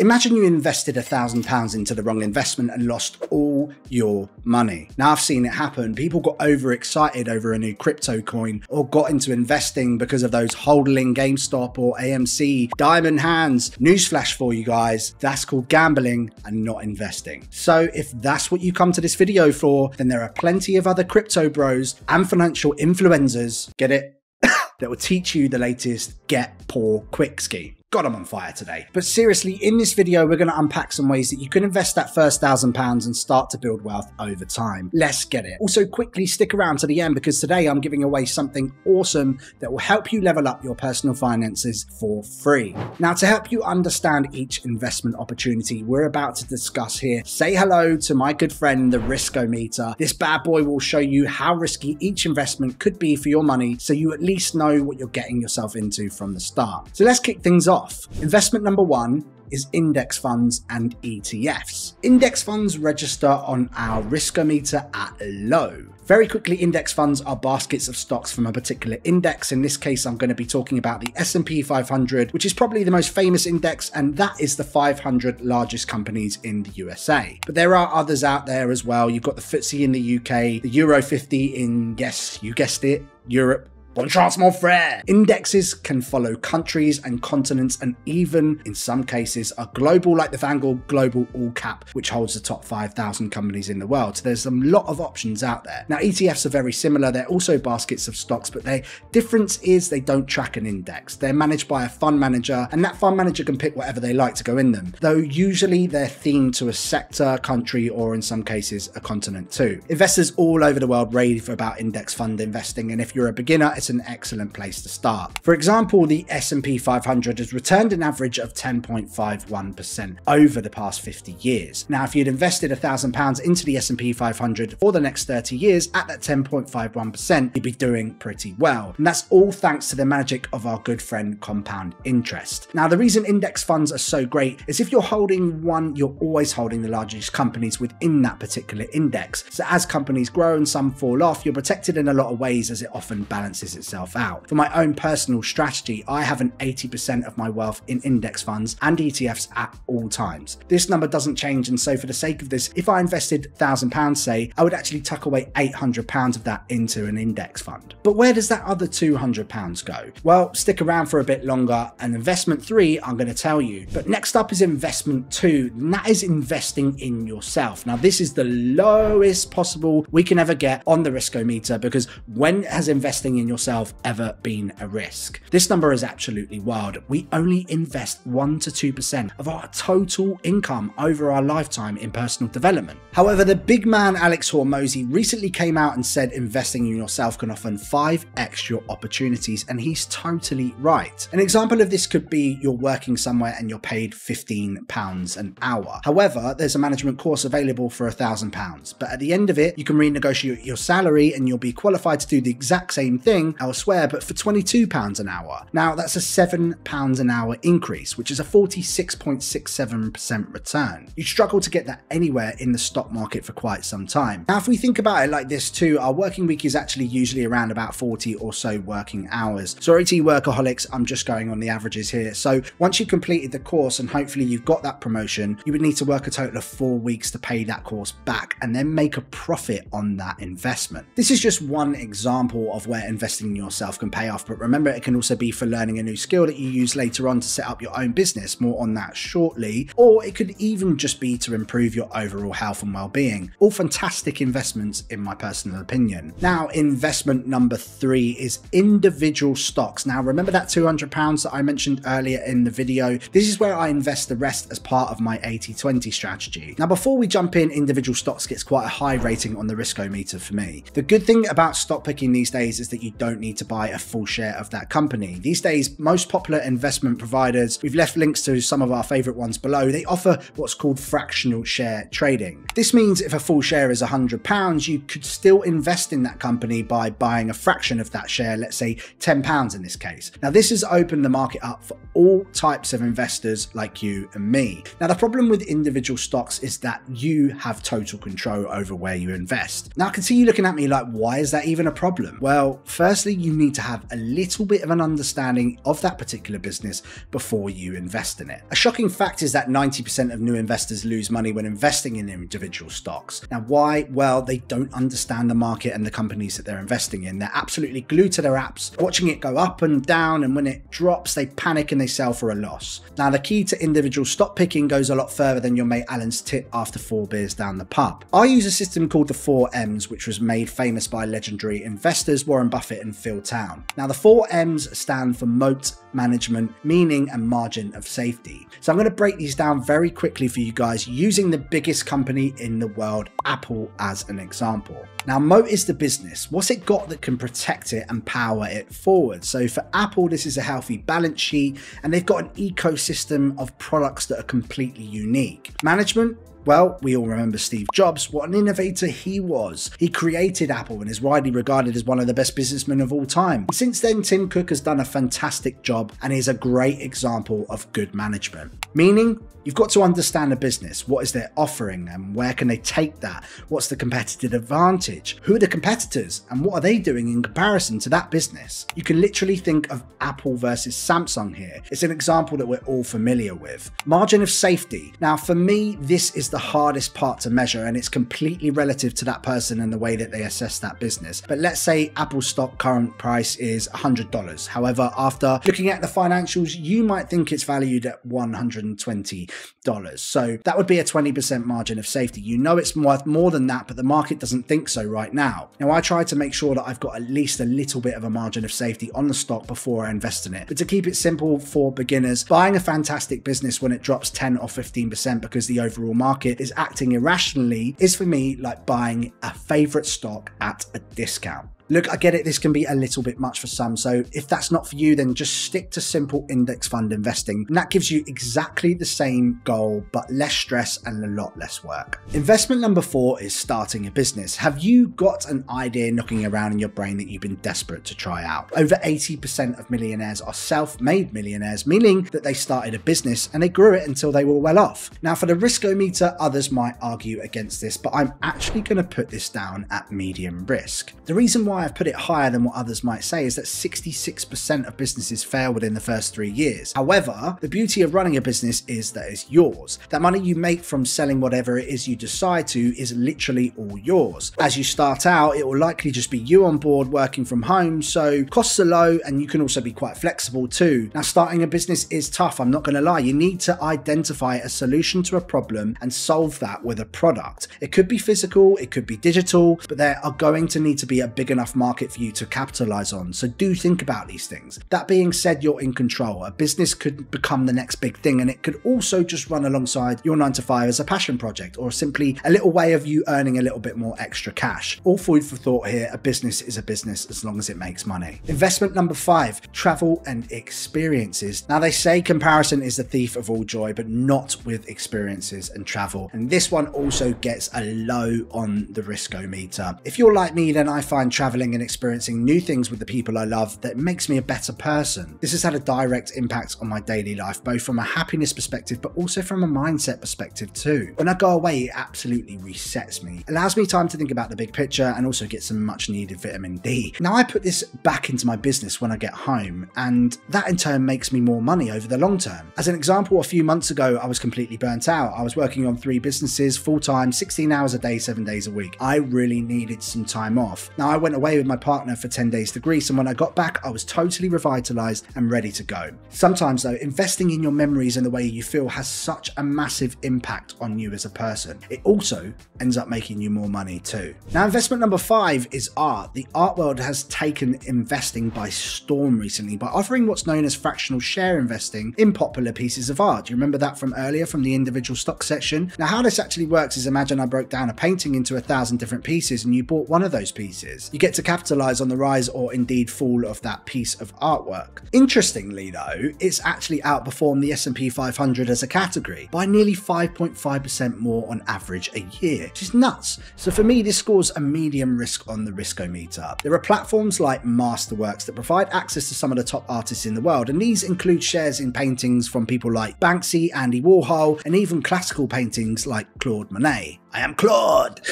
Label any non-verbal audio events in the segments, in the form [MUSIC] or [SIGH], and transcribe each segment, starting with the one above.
Imagine you invested a thousand pounds into the wrong investment and lost all your money. Now I've seen it happen. People got overexcited over a new crypto coin or got into investing because of those holding GameStop or AMC diamond hands. Newsflash for you guys, that's called gambling and not investing. So if that's what you come to this video for, then there are plenty of other crypto bros and financial influencers, get it? [COUGHS] that will teach you the latest get poor quick scheme. God, I'm on fire today. But seriously, in this video, we're going to unpack some ways that you can invest that first thousand pounds and start to build wealth over time. Let's get it. Also, quickly stick around to the end because today I'm giving away something awesome that will help you level up your personal finances for free. Now, to help you understand each investment opportunity we're about to discuss here, say hello to my good friend, the Riskometer. This bad boy will show you how risky each investment could be for your money so you at least know what you're getting yourself into from the start. So let's kick things off off. Investment number one is index funds and ETFs. Index funds register on our riskometer at low. Very quickly, index funds are baskets of stocks from a particular index. In this case, I'm going to be talking about the S&P 500, which is probably the most famous index, and that is the 500 largest companies in the USA. But there are others out there as well. You've got the FTSE in the UK, the Euro 50 in, yes, you guessed it, Europe, Chance, mon frère! Indexes can follow countries and continents and even, in some cases, are global like the Vanguard Global All Cap, which holds the top 5,000 companies in the world. So there's a lot of options out there. Now, ETFs are very similar. They're also baskets of stocks, but their difference is they don't track an index. They're managed by a fund manager, and that fund manager can pick whatever they like to go in them, though usually they're themed to a sector, country, or in some cases, a continent too. Investors all over the world rave about index fund investing, and if you're a beginner, it's an excellent place to start. For example, the S&P 500 has returned an average of 10.51% over the past 50 years. Now, if you'd invested £1,000 into the S&P 500 for the next 30 years at that 10.51%, you'd be doing pretty well. And that's all thanks to the magic of our good friend compound interest. Now, the reason index funds are so great is if you're holding one, you're always holding the largest companies within that particular index. So as companies grow and some fall off, you're protected in a lot of ways as it often balances itself out. For my own personal strategy, I have an 80% of my wealth in index funds and ETFs at all times. This number doesn't change, and so for the sake of this, if I invested £1,000, say, I would actually tuck away £800 of that into an index fund. But where does that other £200 go? Well, stick around for a bit longer, and investment three, I'm going to tell you. But next up is investment two, and that is investing in yourself. Now, this is the lowest possible we can ever get on the riskometer because when has investing in yourself yourself ever been a risk. This number is absolutely wild. We only invest 1 to 2% of our total income over our lifetime in personal development. However, the big man Alex Hormozi recently came out and said investing in yourself can offer five extra opportunities, and he's totally right. An example of this could be you're working somewhere and you're paid £15 an hour. However, there's a management course available for £1,000, but at the end of it, you can renegotiate your salary and you'll be qualified to do the exact same thing elsewhere, but for £22 an hour. Now, that's a £7 an hour increase, which is a 46.67% return. You struggle to get that anywhere in the stock market for quite some time. Now, if we think about it like this too, our working week is actually usually around about 40 or so working hours. Sorry to you workaholics, I'm just going on the averages here. So once you've completed the course and hopefully you've got that promotion, you would need to work a total of four weeks to pay that course back and then make a profit on that investment. This is just one example of where investing investing in yourself can pay off. But remember, it can also be for learning a new skill that you use later on to set up your own business. More on that shortly. Or it could even just be to improve your overall health and well-being. All fantastic investments in my personal opinion. Now, investment number three is individual stocks. Now, remember that £200 that I mentioned earlier in the video? This is where I invest the rest as part of my 80-20 strategy. Now, before we jump in, individual stocks gets quite a high rating on the riskometer for me. The good thing about stock picking these days is that you don't need to buy a full share of that company. These days, most popular investment providers, we've left links to some of our favorite ones below, they offer what's called fractional share trading. This means if a full share is £100, you could still invest in that company by buying a fraction of that share, let's say £10 in this case. Now, this has opened the market up for all types of investors like you and me. Now, the problem with individual stocks is that you have total control over where you invest. Now, I can see you looking at me like, why is that even a problem? Well, first firstly, you need to have a little bit of an understanding of that particular business before you invest in it. A shocking fact is that 90% of new investors lose money when investing in individual stocks. Now, why? Well, they don't understand the market and the companies that they're investing in. They're absolutely glued to their apps, watching it go up and down, and when it drops, they panic and they sell for a loss. Now, the key to individual stock picking goes a lot further than your mate Alan's tip after four beers down the pub. I use a system called the 4Ms, which was made famous by legendary investors Warren Buffett and Phil Town. Now, the 4Ms stand for moat, management, meaning, and margin of safety. So I'm going to break these down very quickly for you guys using the biggest company in the world, Apple, as an example. Now, moat is the business. What's it got that can protect it and power it forward? So for Apple, this is a healthy balance sheet, and they've got an ecosystem of products that are completely unique. Management, well, we all remember Steve Jobs, what an innovator he was. He created Apple and is widely regarded as one of the best businessmen of all time. Since then, Tim Cook has done a fantastic job and is a great example of good management. Meaning, You've got to understand a business. What is their offering and where can they take that? What's the competitive advantage? Who are the competitors and what are they doing in comparison to that business? You can literally think of Apple versus Samsung here. It's an example that we're all familiar with. Margin of safety. Now, for me, this is the hardest part to measure and it's completely relative to that person and the way that they assess that business. But let's say Apple stock current price is $100. However, after looking at the financials, you might think it's valued at 120 dollars. So that would be a 20% margin of safety. You know it's worth more than that, but the market doesn't think so right now. Now I try to make sure that I've got at least a little bit of a margin of safety on the stock before I invest in it. But to keep it simple for beginners, buying a fantastic business when it drops 10 or 15% because the overall market is acting irrationally is for me like buying a favorite stock at a discount. Look, I get it, this can be a little bit much for some. So if that's not for you, then just stick to simple index fund investing. And that gives you exactly the same goal, but less stress and a lot less work. Investment number four is starting a business. Have you got an idea knocking around in your brain that you've been desperate to try out? Over 80% of millionaires are self made millionaires, meaning that they started a business and they grew it until they were well off. Now, for the riskometer, others might argue against this, but I'm actually going to put this down at medium risk. The reason why why I've put it higher than what others might say is that 66% of businesses fail within the first three years. However, the beauty of running a business is that it's yours. That money you make from selling whatever it is you decide to is literally all yours. As you start out, it will likely just be you on board working from home, so costs are low and you can also be quite flexible too. Now, starting a business is tough, I'm not going to lie. You need to identify a solution to a problem and solve that with a product. It could be physical, it could be digital, but there are going to need to be a big enough enough market for you to capitalize on. So do think about these things. That being said, you're in control. A business could become the next big thing, and it could also just run alongside your nine to five as a passion project or simply a little way of you earning a little bit more extra cash. All food for thought here. A business is a business as long as it makes money. Investment number five travel and experiences. Now, they say comparison is the thief of all joy, but not with experiences and travel. And this one also gets a low on the riskometer. If you're like me, then I find travel traveling and experiencing new things with the people I love that makes me a better person. This has had a direct impact on my daily life, both from a happiness perspective, but also from a mindset perspective too. When I go away, it absolutely resets me, allows me time to think about the big picture and also get some much needed vitamin D. Now I put this back into my business when I get home, and that in turn makes me more money over the long term. As an example, a few months ago, I was completely burnt out. I was working on three businesses full time, 16 hours a day, seven days a week. I really needed some time off. Now I went away away with my partner for 10 days to Greece, and when I got back, I was totally revitalized and ready to go. Sometimes, though, investing in your memories and the way you feel has such a massive impact on you as a person. It also ends up making you more money too. Now, investment number five is art. The art world has taken investing by storm recently by offering what's known as fractional share investing in popular pieces of art. Do you remember that from earlier from the individual stock section? Now, how this actually works is imagine I broke down a painting into a thousand different pieces and you bought one of those pieces. You get to capitalize on the rise or indeed fall of that piece of artwork. Interestingly though, it's actually outperformed the S&P 500 as a category by nearly 5.5% more on average a year, which is nuts. So for me, this scores a medium risk on the riskometer. There are platforms like Masterworks that provide access to some of the top artists in the world, and these include shares in paintings from people like Banksy, Andy Warhol, and even classical paintings like Claude Monet. I am Claude.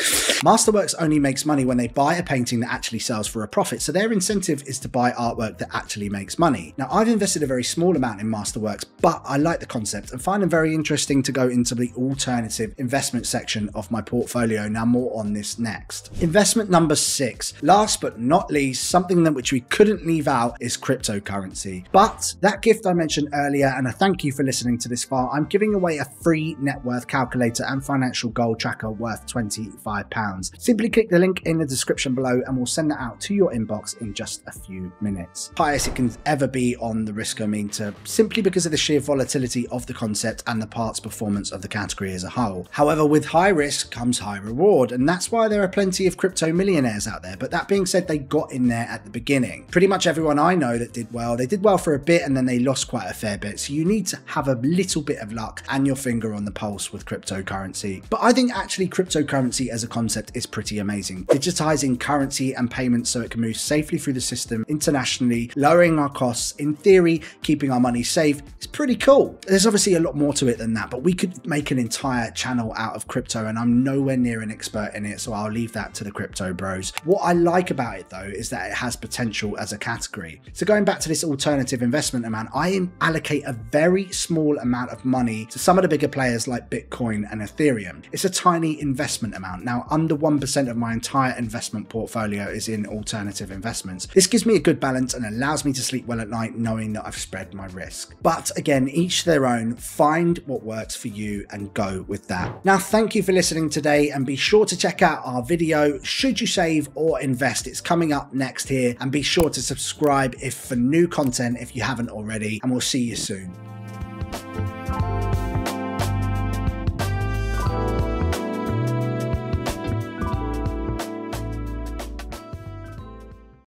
Masterworks only makes money when they buy a painting that actually sells for a profit, so their incentive is to buy artwork that actually makes money. Now, I've invested a very small amount in Masterworks, but I like the concept and find them very interesting to go into the alternative investment section of my portfolio. Now, more on this next. Investment number six, last but not least, something that which we couldn't leave out is cryptocurrency. But that gift I mentioned earlier, and a thank you for listening to this far, I'm giving away a free net worth calculator and financial goal tracker worth £25. Simply click the link in the description below and we'll send that out to your inbox in just a few minutes. Highest it can ever be on the Riskometer simply because of the sheer volatility of the concept and the parts performance of the category as a whole. However, with high risk comes high reward, and that's why there are plenty of crypto millionaires out there. But that being said, they got in there at the beginning. Pretty much everyone I know that did well, they did well for a bit and then they lost quite a fair bit. So you need to have a little bit of luck and your finger on the pulse with cryptocurrency. But I think actually cryptocurrency as a concept is pretty amazing. Digitizing currency and payments so it can move safely through the system internationally, lowering our costs, in theory, keeping our money safe, is pretty cool. There's obviously a lot more to it than that, but we could make an entire channel out of crypto and I'm nowhere near an expert in it, so I'll leave that to the crypto bros. What I like about it though is that it has potential as a category. So going back to this alternative investment amount, I allocate a very small amount of money to some of the bigger players like Bitcoin and Ethereum. It's a tiny investment amount. Now, under 1% of my entire investment portfolio is in alternative investments. This gives me a good balance and allows me to sleep well at night knowing that I've spread my risk. But again, each their own, find what works for you and go with that. Now, thank you for listening today and be sure to check out our video, Should You Save or Invest? It's coming up next here and be sure to subscribe if for new content if you haven't already and we'll see you soon.